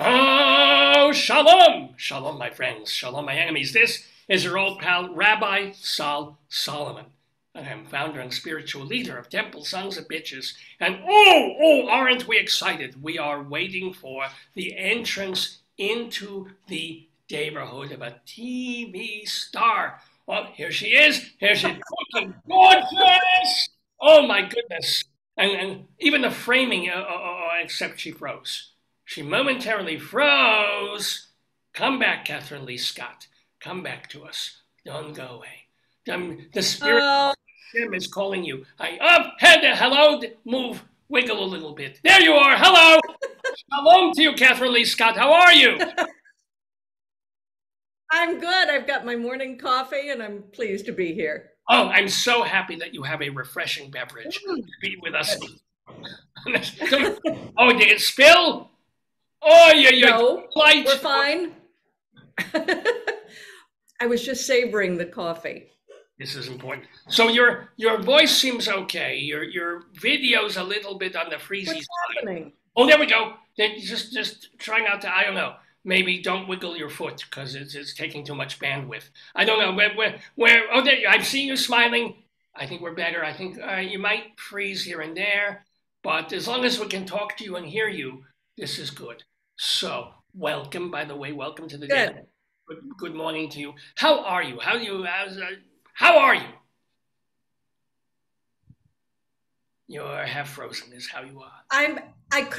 Oh, shalom! Shalom, my friends. Shalom, my enemies. This is your old pal, Rabbi Sol Solomon. And I am founder and spiritual leader of Temple Sons of Bitches. And oh, oh, aren't we excited? We are waiting for the entrance into the neighborhood of a TV star. Well, here she is. Here she is. Looking gorgeous. Oh, my goodness. And, and even the framing, uh, uh, uh, except she froze. She momentarily froze. Come back, Kathryn Leigh Scott. Come back to us. Don't go away. Um, the spirit uh, Jim is calling you. I up, head, hello, move, wiggle a little bit. There you are. Hello. Shalom to you, Kathryn Leigh Scott. How are you? I'm good. I've got my morning coffee and I'm pleased to be here. Oh, I'm so happy that you have a refreshing beverage mm. to be with us. oh, did it spill? Oh, yeah, yeah. No, light. we're fine. I was just savoring the coffee. This is important. So your your voice seems okay. Your your video's a little bit on the freezy What's side. happening? Oh, there we go. Then just just try not to. I don't know. Maybe don't wiggle your foot because it's, it's taking too much bandwidth. I don't know where where where. Oh, there. I'm seeing you smiling. I think we're better. I think uh, you might freeze here and there, but as long as we can talk to you and hear you, this is good. So, welcome, by the way, welcome to the good. day. Good, good morning to you. How are you? How you? How's, uh, how are you? You're half frozen, is how you are. I'm. I.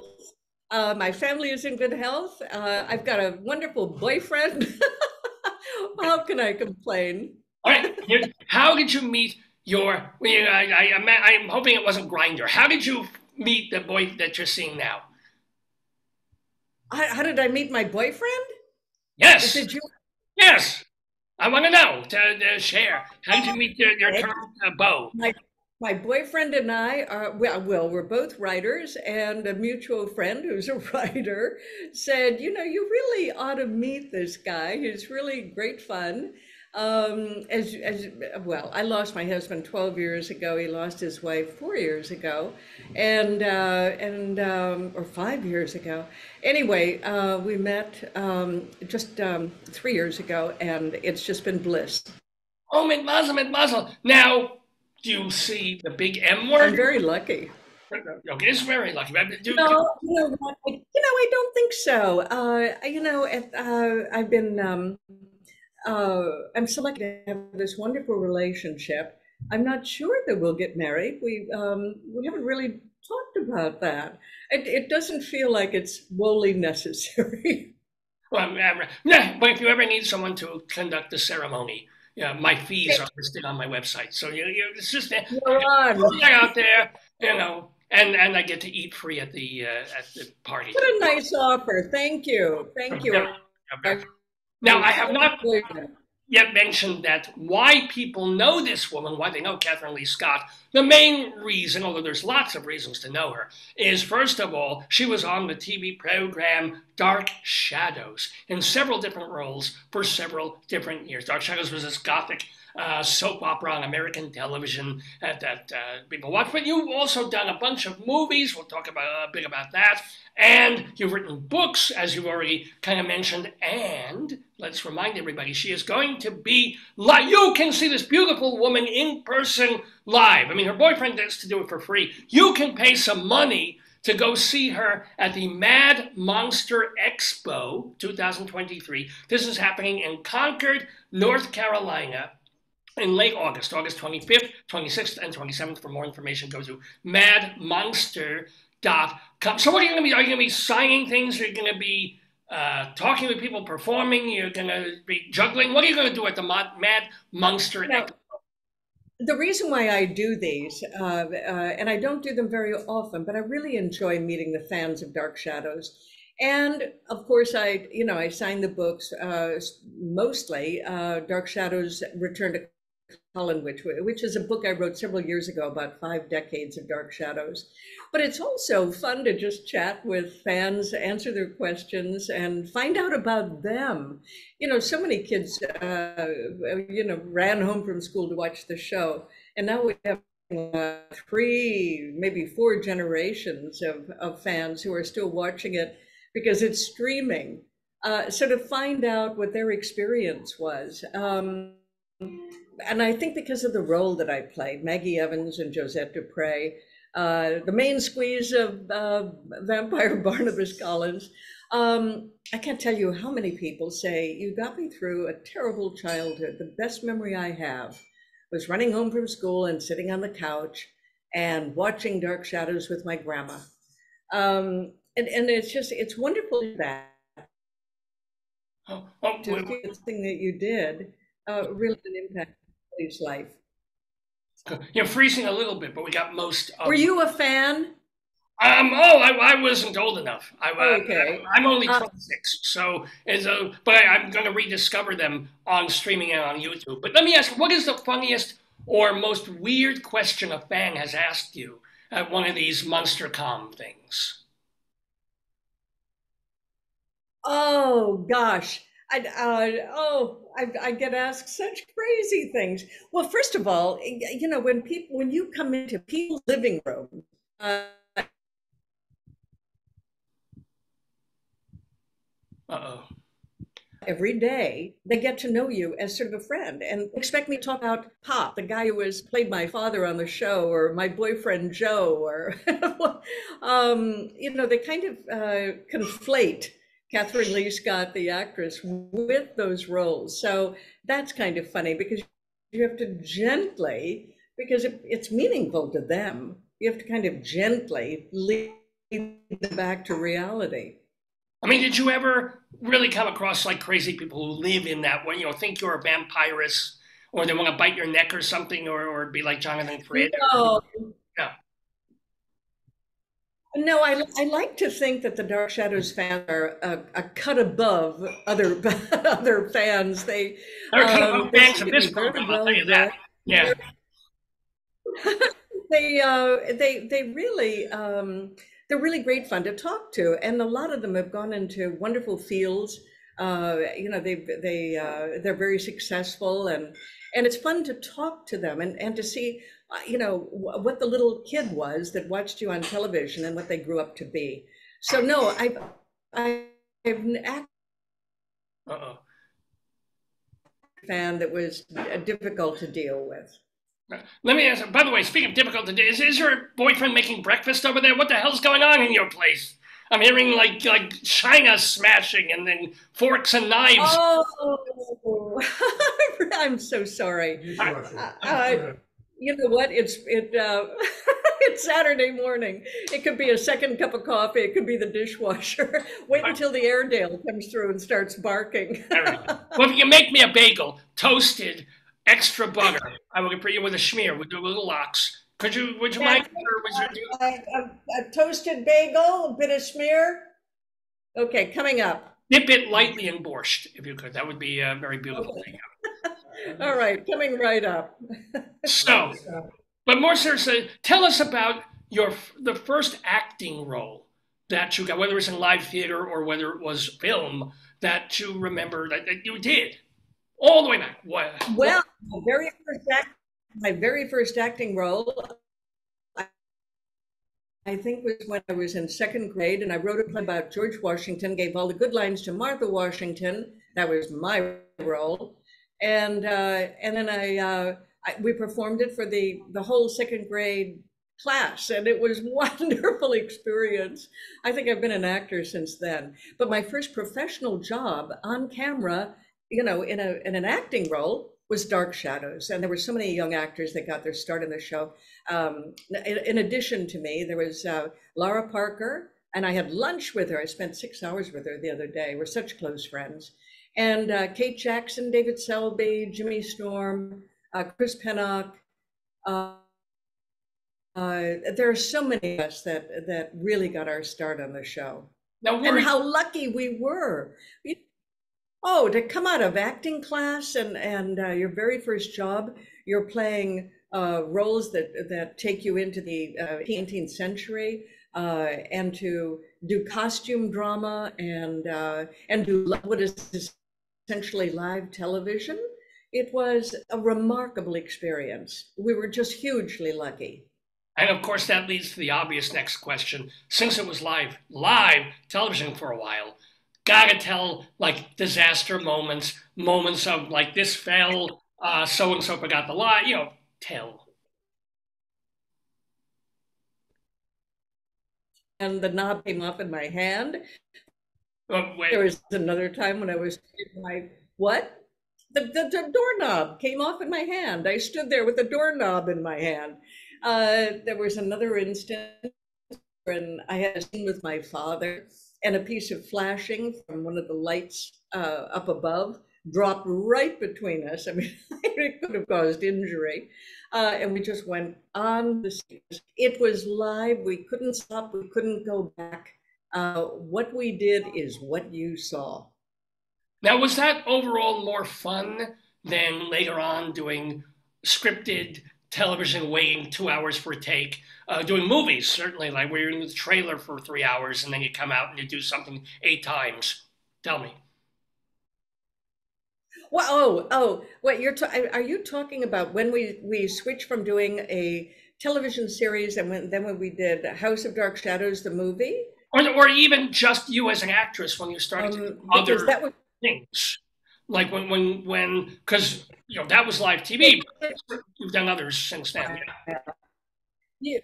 Uh, my family is in good health. Uh, I've got a wonderful boyfriend. how can I complain? All right. How did you meet your? I, I, I'm hoping it wasn't Grindr. How did you meet the boy that you're seeing now? How, how did I meet my boyfriend? Yes. Did you? Yes. I want to know to, to, share. How did you meet your, your current uh, beau? My, my boyfriend and I are well, well, we're both writers, and a mutual friend who's a writer said, you know, you really ought to meet this guy. He's really great fun um, as, as well, I lost my husband 12 years ago. He lost his wife four years ago, and uh, and um, or five years ago. Anyway, uh, we met um, just um, three years ago, and it's just been bliss. Oh, McMuzzle, McMuzzle. Now, do you see the big M word? I'm very lucky. Okay, it's very lucky. Do, no, you know, I, you know, I don't think so. Uh, you know, uh, I've been um, uh, I'm so lucky to have this wonderful relationship. I'm not sure that we'll get married. We um, we haven't really talked about that. It, it doesn't feel like it's wholly necessary. Well, yeah, but if you ever need someone to conduct the ceremony, yeah, my fees are listed on my website. So you, you it's just there out there, you know, and and I get to eat free at the uh, at the party. What a nice offer! Thank you, thank you. Now, I have not yet mentioned that why people know this woman, why they know Kathryn Leigh Scott. The main reason, although there's lots of reasons to know her, is first of all, she was on the TV program Dark Shadows in several different roles for several different years. Dark Shadows was this gothic uh, soap opera on American television that uh, people watch. But you've also done a bunch of movies. We'll talk about a bit about that. And you've written books, as you've already kind of mentioned. And let's remind everybody, she is going to be live. You can see this beautiful woman in person live. I mean, her boyfriend gets to do it for free. You can pay some money to go see her at the Mad Monster Expo 2023. This is happening in Concord, North Carolina in late August, August 25th, 26th, and 27th. For more information, go to madmonster.com. So, what are you going to be? Are you going to be signing things? Are you going to be uh, talking with people, performing? You're going to be juggling? What are you going to do at the Mad Monster? Now, the reason why I do these, uh, uh, and I don't do them very often, but I really enjoy meeting the fans of Dark Shadows. And of course, I, you know, I signed the books uh, mostly. Uh, Dark Shadows Return to Collinwood, which is a book I wrote several years ago about five decades of dark shadows. But it's also fun to just chat with fans, answer their questions, and find out about them. You know, so many kids, uh, you know, ran home from school to watch the show, and now we have uh, three, maybe four generations of, of fans who are still watching it because it's streaming. Uh, so to find out what their experience was, um, and I think because of the role that I played, Maggie Evans and Josette Dupre, uh, the main squeeze of uh, Vampire Barnabas Collins. Um, I can't tell you how many people say, You got me through a terrible childhood. The best memory I have was running home from school and sitting on the couch and watching Dark Shadows with my grandma. Um, and, and it's just, it's wonderful that oh, oh, to see the thing that you did uh, really an impact life. You're freezing a little bit, but we got most. Of, Were you a fan? Um. Oh, I, I wasn't old enough. I, uh, okay. I, am only uh, 26, so it's a, but I, am going to rediscover them on streaming and on YouTube. But let me ask, what is the funniest or most weird question a fan has asked you at one of these MonsterCom things? Oh gosh. I, uh, oh, I, I, get asked such crazy things. Well, first of all, you know, when people when you come into people's living room, uh oh. Every day, they get to know you as sort of a friend and expect me to talk about Pop, the guy who was played my father on the show, or my boyfriend Joe, or um, you know, they kind of uh, conflate Kathryn Leigh Scott, the actress, with those roles. So that's kind of funny because you have to gently, because it, it's meaningful to them, you have to kind of gently lead them back to reality. I mean, did you ever really come across like crazy people who live in that way? You know, think you're a vampirist, or they want to bite your neck or something, or, or be like Jonathan Frid? No, no, I, I like to think that the Dark Shadows fans are a, a cut above other other fans. They are um, fans of this program. I'll tell you that. Yeah. they uh, they they really um, they're really great fun to talk to, and a lot of them have gone into wonderful fields. Uh, you know, they they uh, they're very successful, and and it's fun to talk to them and and to see you know, what the little kid was that watched you on television and what they grew up to be. So no, I've, I've act- Uh-oh. fan that was uh, difficult to deal with. Let me ask. By the way, speaking of difficult to deal, is, is your boyfriend making breakfast over there? What the hell's going on in your place? I'm hearing like like china smashing and then forks and knives. Oh, I'm so sorry. Uh, you know what? It's it. Uh, it's Saturday morning. It could be a second cup of coffee. It could be the dishwasher. Wait until the Airedale comes through and starts barking. well, if you make me a bagel, toasted, extra butter, I will put you with a schmear. We'll do little lox. Could you? Would you mind? Would you a, a, a toasted bagel, a bit of smear. Okay, coming up. Dip it lightly in borscht, if you could. That would be a very beautiful okay. thing. All right, coming right up. so, but more seriously, tell us about your the first acting role that you got, whether it's in live theater or whether it was film that you remember that, that you did all the way back. What, well, my very first act, my very first acting role, I, think was when I was in second grade, and I wrote a play about George Washington, gave all the good lines to Martha Washington. That was my role. And uh, and then I, uh, I, we performed it for the the whole second grade class and it was wonderful experience. I think i've been an actor since then. But my first professional job on camera you know in a in an acting role was dark shadows and there were so many young actors that got their start in the show um, in, in, addition to me there was uh, lara parker and i had lunch with her i spent six hours with her the other day we're such close friends and uh, Kate Jackson, David Selby, Jimmy Storm, uh, Chris Pennock. Uh, uh, there are so many of us that that really got our start on the show. Now, and how lucky we were. Oh, to come out of acting class and and uh, your very first job, you're playing uh, roles that that take you into the 18th century. and to do costume drama and and do what is essentially live television. It was a remarkable experience. We were just hugely lucky. And of course, that leads to the obvious next question. Since it was live, live television for a while, gotta tell like disaster moments, moments of like this fell, so and so forgot the lie, you know, tell. And the knob came off in my hand. Oh, there was another time when I was my what? The, the, the, doorknob came off in my hand. I stood there with the doorknob in my hand. Uh, there was another instance when I had a scene with my father, and a piece of flashing from one of the lights uh, up above dropped right between us. I mean, it could have caused injury. Uh, and we just went on the stage. It was live. We couldn't stop. We couldn't go back. Uh, what we did is what you saw. Now, was that overall more fun than later on doing scripted television waiting two hours for a take, uh, doing movies, certainly, like where you're in the trailer for three hours and then you come out and you do something eight times. Tell me. Well, oh, oh, what you're ta- are you talking about when we we switched from doing a television series and when, then when we did House of Dark Shadows, the movie, or, or even just you as an actress when you started um, other that was, things like when when when because you know that was live TV. You've done others since then. Yeah. You,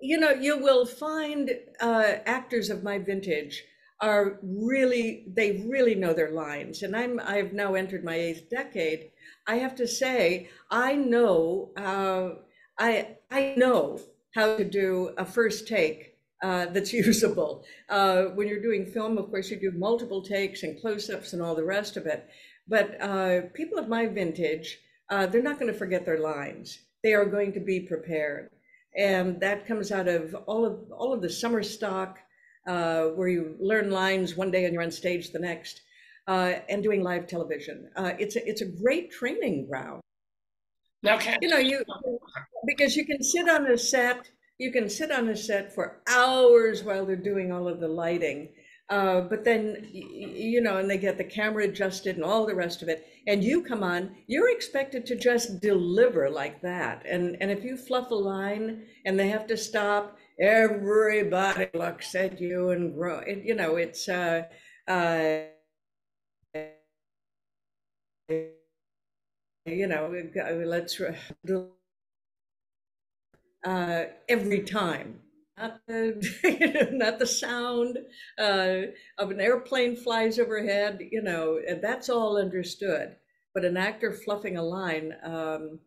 you know, you will find uh, actors of my vintage are really they really know their lines, and I'm I've now entered my eighth decade. I have to say, I know uh, I I know how to do a first take uh, that's usable. Uh, when you're doing film, of course, you do multiple takes and close-ups and all the rest of it. But uh, people of my vintage, uh, they're not going to forget their lines. They are going to be prepared, and that comes out of all of all of the summer stock, uh, where you learn lines one day and you're on stage the next, uh, and doing live television. it's a, it's a great training ground. Now, can you know you because you can sit on a set you can sit on a set for hours while they're doing all of the lighting. Uh, but then, you know, and they get the camera adjusted and all the rest of it. And you come on, you're expected to just deliver like that. And, and if you fluff a line and they have to stop, everybody looks at you and grow. It, you know, it's, uh, uh, you know, let's uh, every time. Not the, not the sound uh, of an airplane flies overhead, you know, and that's all understood. But an actor fluffing a line um,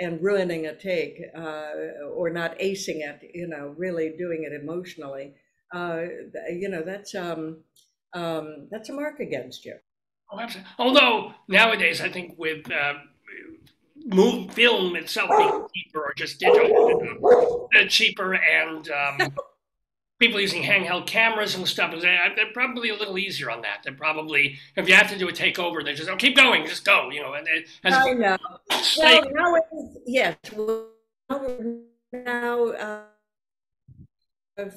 and ruining a take uh, or not acing it, you know, really doing it emotionally, uh, you know, that's um, um, that's a mark against you. Oh, absolutely. Although nowadays, I think with uh, move film itself being cheaper or just digital uh, cheaper and um, people using handheld cameras and stuff they're probably a little easier on that. They're probably if you have to do a takeover they just oh keep going just go you know and as I know. well, now it's, yes now uh,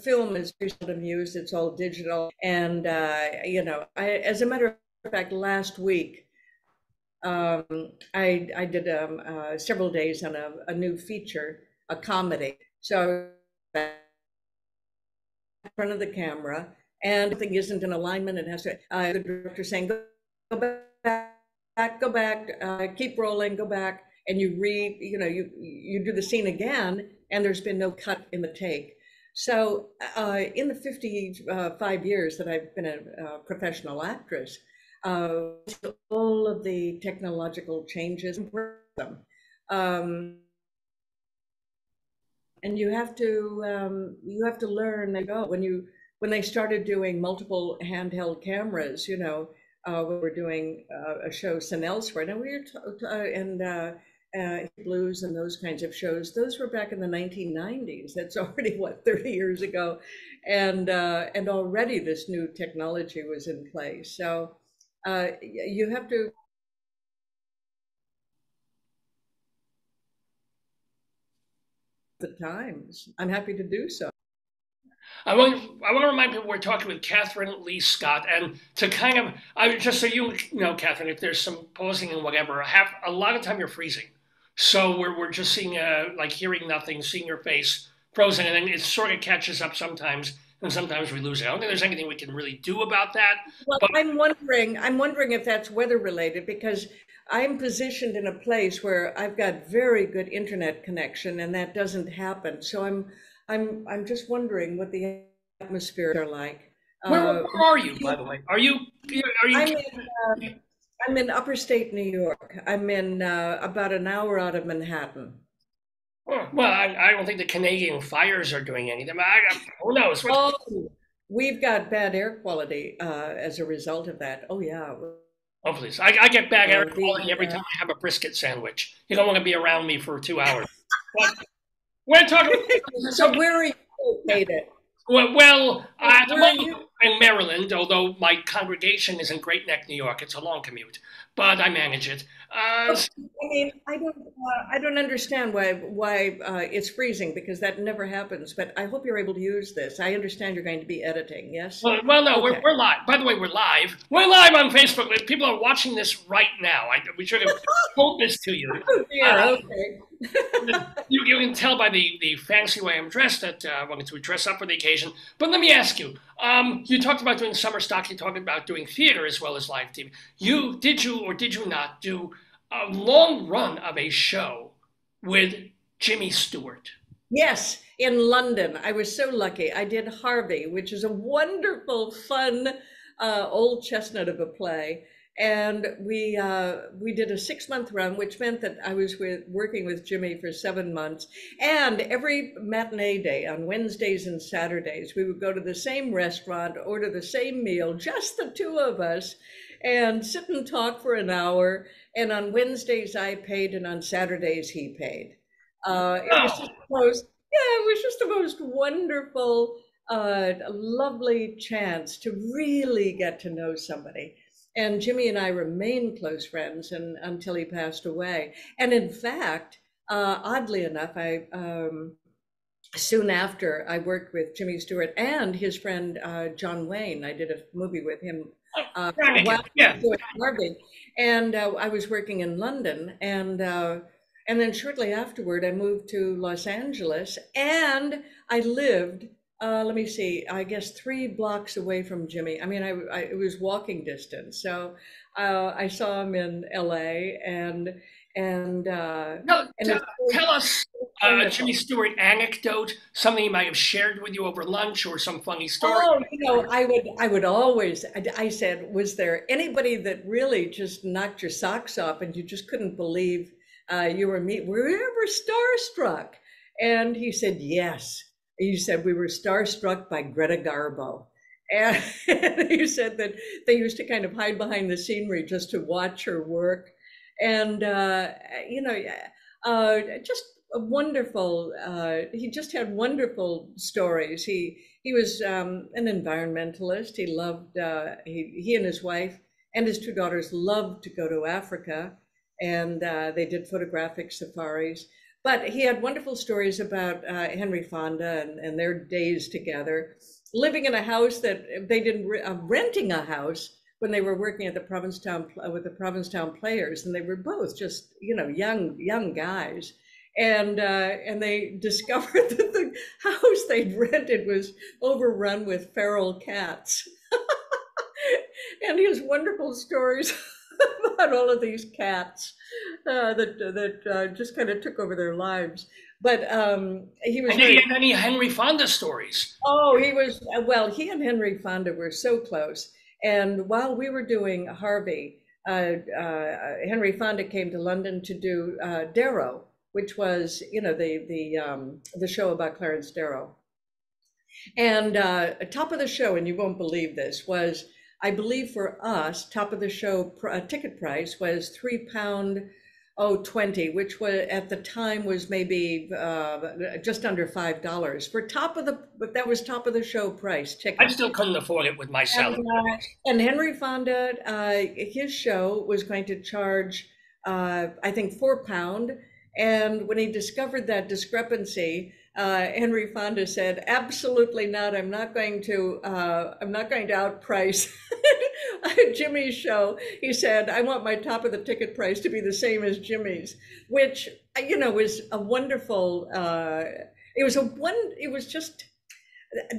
film is seldom used it's all digital and uh, you know I, as a matter of fact last week um, I, I did um, uh, several days on a, a, new feature, a comedy. So in front of the camera, and the thing isn't in alignment. It has to. Uh, the director saying, "Go, back, go back, uh, keep rolling, go back," and you read. You know, you you do the scene again, and there's been no cut in the take. So, uh, in the 55 years that I've been a, a professional actress, uh, all of the technological changes. Um, and you have to um, you have to learn. They go when you when they started doing multiple handheld cameras. You know, uh, we were doing uh, a show St. Elsewhere, and we were t- uh, and uh, uh, blues and those kinds of shows. Those were back in the 1990s. That's already what 30 years ago, and uh, and already this new technology was in place. So uh, you have to the times. I'm happy to do so. I want, I want to remind people we're talking with Kathryn Leigh Scott, and to kind of, I just so you know, Kathryn, if there's some pausing and whatever, have a lot of time you're freezing. So we're, we're just seeing, uh, like hearing nothing, seeing your face frozen, and then it sort of catches up sometimes, and sometimes we lose it. I don't think there's anything we can really do about that. Well, but- I'm wondering, I'm wondering if that's weather related because I'm positioned in a place where I've got very good internet connection, and that doesn't happen. So I'm, I'm, I'm just wondering what the atmosphere are like. Where, uh, where are you, by the way? Are you? Are you? I'm in, uh, I'm in upper state New York. I'm in uh, about an hour out of Manhattan. Well, I, I, don't think the Canadian fires are doing anything. I, who knows? Oh, we've got bad air quality uh, as a result of that. Oh yeah. Oh please! I, I get bad air quality every time I have a brisket sandwich. You don't want to be around me for two hours. but we're talking. so where are you located? Well, well at the moment in Maryland, although my congregation is in Great Neck, New York. It's a long commute, but I manage it. Uh, I mean, I don't, uh, I don't understand why why uh, it's freezing because that never happens. But I hope you're able to use this. I understand you're going to be editing. Yes. Well, well no, okay. we're, we're live. By the way, we're live. We're live on Facebook. People are watching this right now. I, we should have told this to you. Yeah. Oh, okay. You, you can tell by the, the fancy way I'm dressed that uh, I wanted to dress up for the occasion. But let me ask you, um, you talked about doing summer stock. You talked about doing theater as well as live TV. You did you or did you not do a long run of a show with Jimmy Stewart? Yes, in London. I was so lucky. I did Harvey, which is a wonderful, fun uh, old chestnut of a play and we uh, we did a six month run, which meant that I was with, working with Jimmy for seven months. And every matinee day on Wednesdays and Saturdays, we would go to the same restaurant, order the same meal, just the two of us, and sit and talk for an hour. And on Wednesdays I paid, and on Saturdays he paid. Uh, it was just the most, yeah, it was just the most wonderful, uh, lovely chance to really get to know somebody and Jimmy and I remained close friends and, until he passed away. And in fact, uh, oddly enough, I um, soon after I worked with Jimmy Stewart and his friend uh, John Wayne. I did a movie with him. Uh, while yeah. Harvard, and uh, I was working in London, and uh, and then shortly afterward, I moved to Los Angeles, and I lived uh, let me see, I guess three blocks away from Jimmy. I mean, I, I it was walking distance. So uh, I saw him in LA and, and, uh, no, and tell, tell us uh, Jimmy Stewart anecdote, something he might have shared with you over lunch or some funny story. Oh, you know, I would, I would always, I, I said, was there anybody that really just knocked your socks off and you just couldn't believe uh, you were me? Were you ever starstruck? And he said, yes he said we were starstruck by Greta Garbo. And he said that they used to kind of hide behind the scenery just to watch her work. And, uh, you know, uh, just a wonderful, uh, he just had wonderful stories. He, he was um, an environmentalist. He loved, uh, he, he and his wife and his two daughters loved to go to Africa and uh, they did photographic safaris. But he had wonderful stories about uh, Henry Fonda and, and, their days together, living in a house that they didn't, uh, renting a house when they were working at the Provincetown uh, with the Provincetown Players, and they were both just you know young young guys, and uh, and they discovered that the house they'd rented was overrun with feral cats, and his wonderful stories about all of these cats uh, that that uh, just kind of took over their lives. But um, he was. And very, he any Henry Fonda stories? Oh, he was. Well, he and Henry Fonda were so close. And while we were doing Harvey, uh, uh Henry Fonda came to London to do uh, Darrow, which was, you know, the the um, the show about Clarence Darrow. And uh, top of the show, and you won't believe this, was I believe for us, top of the show uh, ticket price was three pound oh 20 which was at the time was maybe uh, just under five dollars. For top of the but that was top of the show price ticket. I still couldn't afford it with my salary. And, uh, and henry fonda uh, his show was going to charge uh, i think four pound. And when he discovered that discrepancy uh, Henry Fonda said, "Absolutely not. I'm not going to. Uh, I'm not going to outprice Jimmy's show, he said, I want my top of the ticket price to be the same as Jimmy's, which, you know, was a wonderful, uh, it was a one, it was just,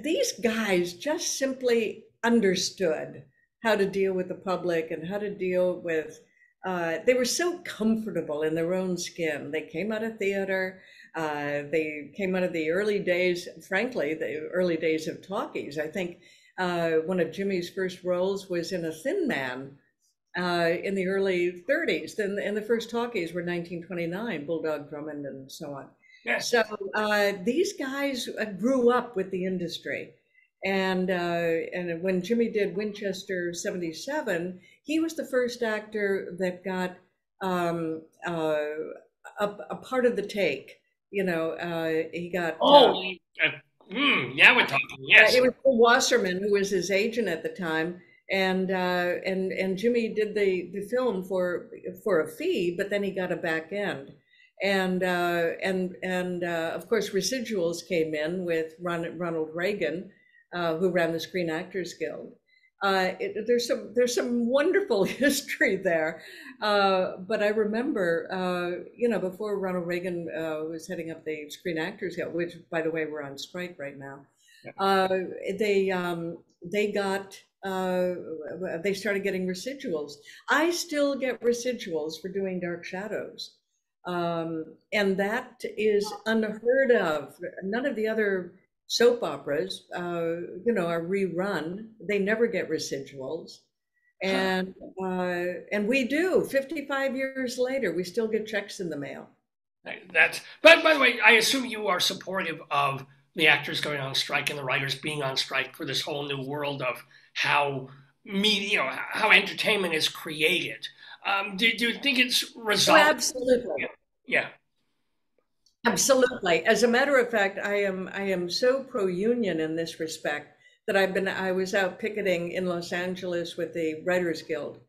these guys just simply understood how to deal with the public and how to deal with, uh, they were so comfortable in their own skin. They came out of theater. Uh, they came out of the early days, frankly, the early days of talkies. I think uh, one of Jimmy's first roles was in A Thin Man uh, in the early 30s. Then, and the first talkies were 1929, Bulldog Drummond and so on. Yes. So uh, these guys uh, grew up with the industry. And, uh, and when Jimmy did Winchester 77, he was the first actor that got um, uh, a, a, part of the take. You know, he got. Oh, Mm, yeah, we're talking. Yes, it was Wasserman who was his agent at the time, and uh, and and Jimmy did the the film for for a fee, but then he got a back end, and uh, and and uh, of course residuals came in with Ron, Ronald Reagan, uh, who ran the Screen Actors Guild, uh, it, there's some there's some wonderful history there, uh, but I remember, uh, you know, before Ronald Reagan uh, was heading up the Screen Actors Guild, which, by the way, we're on strike right now. Uh, they um, they got uh, they started getting residuals. I still get residuals for doing Dark Shadows, um, and that is unheard of. None of the other soap operas, uh, you know, are rerun. They never get residuals. And uh, and we do. Fifty five years later, we still get checks in the mail. That's. But by the way, I assume you are supportive of the actors going on strike and the writers being on strike for this whole new world of how media, you know, how entertainment is created. Um, do, do you think it's resolved? Oh, absolutely. Yeah. yeah. Absolutely. As a matter of fact, I am I am so pro union in this respect that I've been I was out picketing in Los Angeles with the Writers Guild.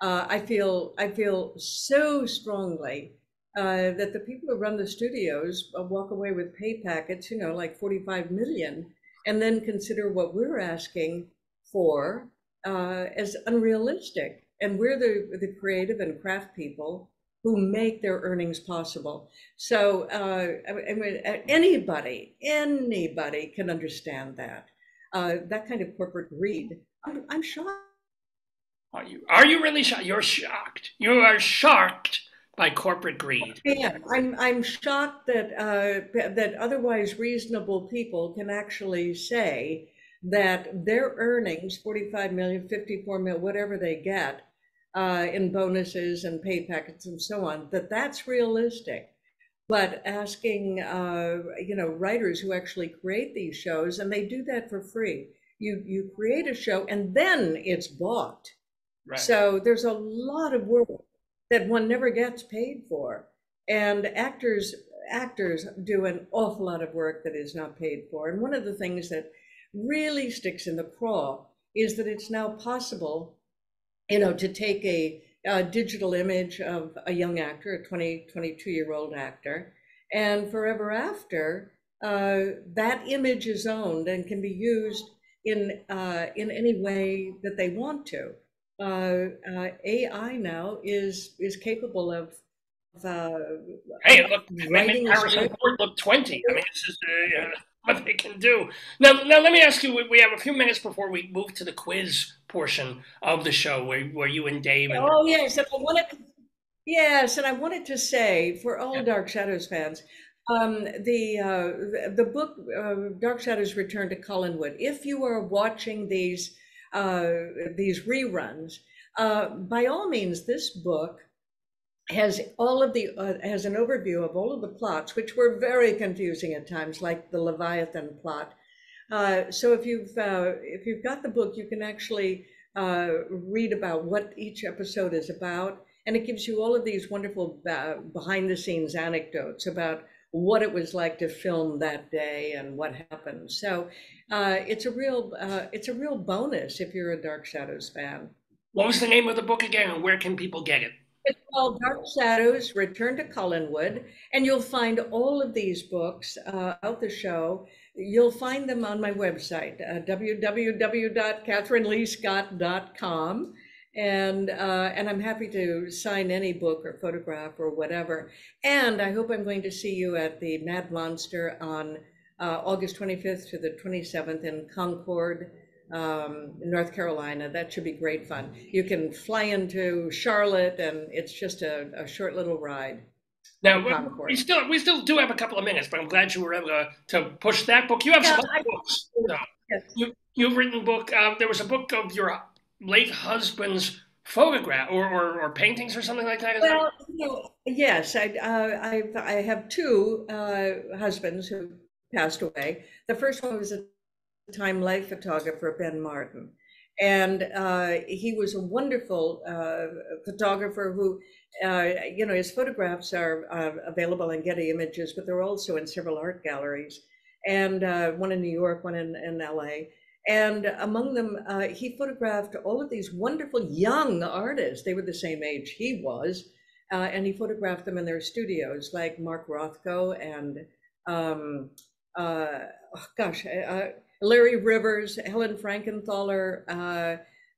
Uh, I feel I feel so strongly uh, that the people who run the studios uh, walk away with pay packets, you know, like 45 million, and then consider what we're asking for uh, as unrealistic. And we're the the creative and craft people who make their earnings possible. So uh, I mean, anybody, anybody can understand that. Uh, that kind of corporate greed. I'm, I'm shocked. Are you? Are you really shocked? You're shocked. You are shocked by corporate greed. Yeah, I'm. I'm shocked that uh, that otherwise reasonable people can actually say that their earnings, 45 million, 54 million, whatever they get, uh, in bonuses and pay packets and so on, that that's realistic. But asking, uh, you know, writers who actually create these shows, and they do that for free. You you create a show and then it's bought. Right. So there's a lot of work that one never gets paid for, and actors actors do an awful lot of work that is not paid for. And one of the things that really sticks in the craw is that it's now possible you know, to take a, a, digital image of a young actor, a 20, 22 year old actor, and forever after, uh, that image is owned and can be used in, uh, in any way that they want to. Uh, uh AI now is, is capable of uh, hey, look, I mean, Harrison Ford looked 20. I mean, this is, uh, what they can do. Now, now let me ask you. We have a few minutes before we move to the quiz portion of the show, where, where you and Dave. And- oh yes, and I wanted. To, yes, and I wanted to say for all yeah. Dark Shadows fans, um, the uh, the book uh, Dark Shadows Return to Collinwood. If you are watching these uh, these reruns, uh, by all means, this book has all of the uh, has an overview of all of the plots, which were very confusing at times, like the Leviathan plot. Uh, so if you've uh, if you've got the book, you can actually uh, read about what each episode is about, and it gives you all of these wonderful uh, behind the scenes anecdotes about what it was like to film that day and what happened. So uh, it's a real it's a real bonus if you're a Dark Shadows fan. What was the name of the book again, and where can people get it? It's called Dark Shadows Return to Collinwood, and you'll find all of these books uh, out the show. You'll find them on my website, uh, www.kathrynleighscott.com. and uh, and I'm happy to sign any book or photograph or whatever. And I hope I'm going to see you at the Mad Monster on uh, August 25th to the 27th in Concord, um, North Carolina. That should be great fun. You can fly into Charlotte, and it's just a, a short little ride. Now we still we still do have a couple of minutes, but I'm glad you were able to, to push that book. You have yeah, some I, books. So yes. You you've written a book. Uh, there was a book of your late husband's photograph or, or, or, paintings or something like that? well, you know, yes, I, uh, I, I have two uh, husbands who passed away. The first one was a time life photographer, Ben Martin. And uh, he was a wonderful uh, photographer who, uh, you know, his photographs are uh, available in Getty Images, but they're also in several art galleries, and one in New York, one in, in LA. And among them, uh, he photographed all of these wonderful young artists. They were the same age he was. Uh, and he photographed them in their studios, like Mark Rothko and, um, uh, oh gosh, uh, uh, Larry Rivers, Helen Frankenthaler,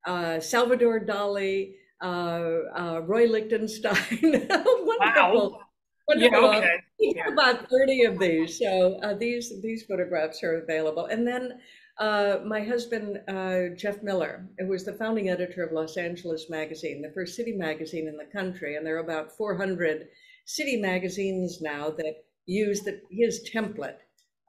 uh, Salvador Dali, Roy Lichtenstein. wonderful. Wow. Wonderful. Yeah, okay. Yeah. About 30 of these. So these these photographs are available. And then uh, my husband, uh, Jeff Miller, who was the founding editor of Los Angeles Magazine, the first city magazine in the country, and there are about 400 city magazines now that use the, his template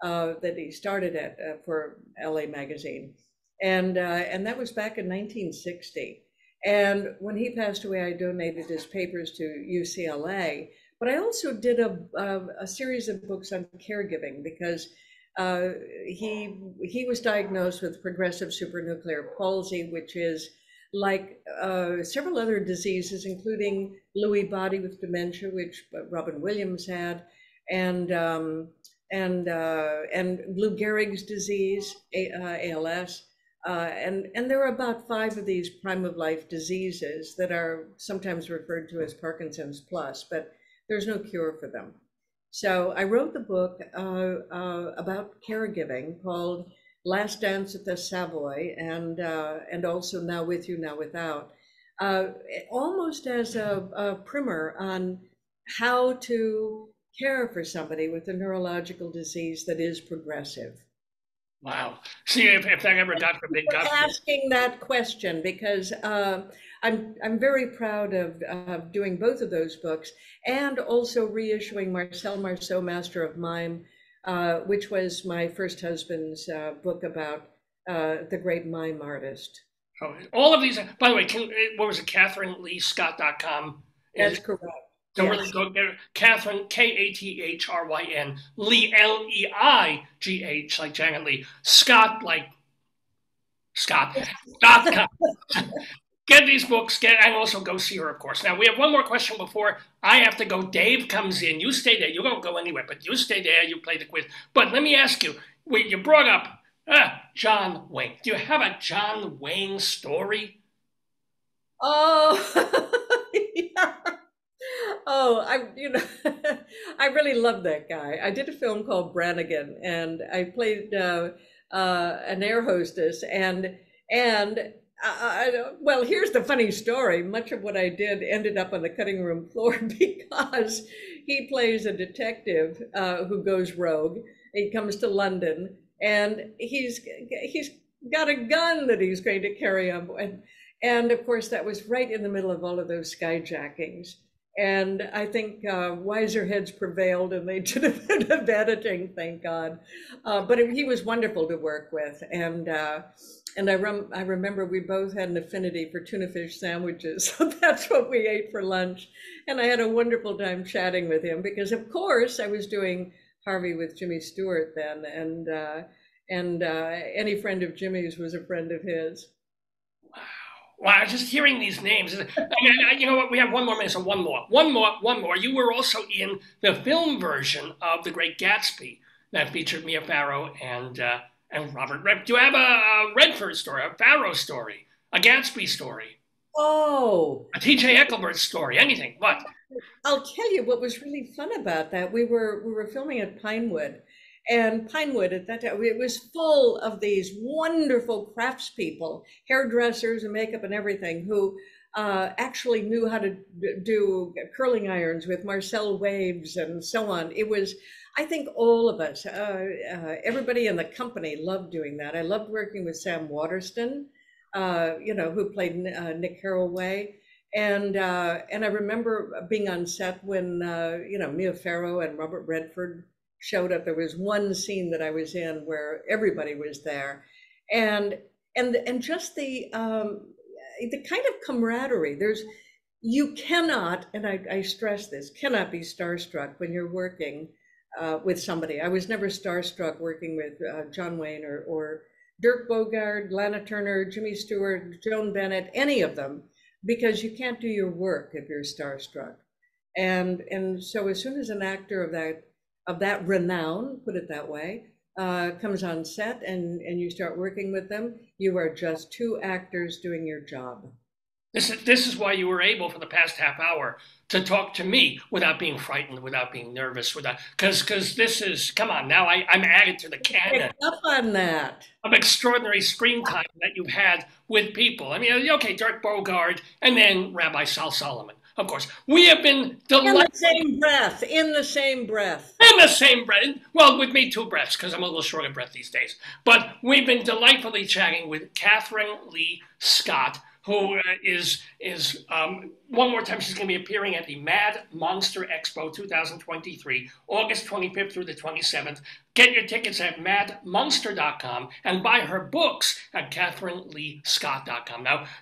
uh, that he started at uh, for LA Magazine, and uh, and that was back in 1960. And when he passed away, I donated his papers to UCLA. But I also did a, a, a series of books on caregiving because uh, he he was diagnosed with progressive supranuclear palsy, which is like uh, several other diseases, including Lewy body with dementia, which Robin Williams had, and um, and uh, and Lou Gehrig's disease, ALS. Uh, uh, and, and there are about five of these prime of life diseases that are sometimes referred to as Parkinson's plus, but there's no cure for them. So I wrote the book uh, uh, about caregiving called Last Dance at the Savoy and, uh, and also Now With You, Now Without, almost as a, a primer on how to care for somebody with a neurological disease that is progressive. Wow. See if, if that ever got for big Asking that question because uh, I'm I'm very proud of uh, doing both of those books and also reissuing Marcel Marceau, Master of Mime, uh, which was my first husband's uh, book about uh, the great mime artist. Oh, all of these. By the way, can, what was it? KathrynLeighScott.com. That's correct. Don't yes. really go there. Kathryn, K A T H R Y N, Leigh, L E I G H, like Janet Leigh. Scott, like Scott. Scott. get these books, get and also go see her, of course. Now we have one more question before I have to go. Dave comes in. You stay there. You don't go anywhere, but you stay there. You play the quiz. But let me ask you. You brought up ah, John Wayne. Do you have a John Wayne story? Oh. Oh, I you know, I really love that guy. I did a film called Brannigan, and I played uh, uh, an air hostess, and and I, well, here's the funny story. Much of what I did ended up on the cutting room floor because he plays a detective uh, who goes rogue. He comes to London and he's he's got a gun that he's going to carry on, and of course that was right in the middle of all of those skyjackings. And I think uh, wiser heads prevailed, and they did a bit of editing, thank God. Uh, but it, he was wonderful to work with, and uh, and I, rem- I remember we both had an affinity for tuna fish sandwiches. So that's what we ate for lunch. And I had a wonderful time chatting with him because, of course, I was doing Harvey with Jimmy Stewart then. And, uh, and uh, any friend of Jimmy's was a friend of his. Wow. Just hearing these names. I mean, you know what? We have one more minute. So one more. One more. One more. You were also in the film version of The Great Gatsby that featured Mia Farrow and. Uh, and Robert Red. Do you have a, a Redford story, a Farrow story, a Gatsby story? Oh, a T.J. Eckleburg story, anything? What? I'll tell you what was really fun about that. We were we were filming at Pinewood, And Pinewood at that time, it was full of these wonderful craftspeople, hairdressers and makeup and everything, who uh, actually knew how to do curling irons with Marcel waves and so on. It was, I think, all of us, uh, uh, everybody in the company loved doing that. I loved working with Sam Waterston, uh, you know, who played uh, Nick Carraway. And uh, and I remember being on set when you know Mia Farrow and Robert Redford showed up. There was one scene that I was in where everybody was there, and and and just the um, the kind of camaraderie. There's you cannot, and I, I stress this, cannot be starstruck when you're working uh, with somebody. I was never starstruck working with uh, John Wayne or, or Dirk Bogarde, Lana Turner, Jimmy Stewart, Joan Bennett, any of them, because you can't do your work if you're starstruck. And and so as soon as an actor of that of that renown, put it that way, uh, comes on set and, and you start working with them, you are just two actors doing your job. This is, this is why you were able for the past half hour to talk to me without being frightened, without being nervous, without because because this is come on now I, I'm added to the canon up on that of extraordinary screen time that you've had with people. I mean, okay, Dirk Bogarde and then Rabbi Sol Solomon of course. We have been delighted. In the same breath. In the same breath. In the same breath. Well, with me, two breaths, because I'm a little short of breath these days. But we've been delightfully chatting with Kathryn Leigh Scott, who uh, is is um, one more time she's going to be appearing at the Mad Monster Expo 2023, August 25th through the 27th. Get your tickets at madmonster.com and buy her books at kathrynleighscott.com. Now,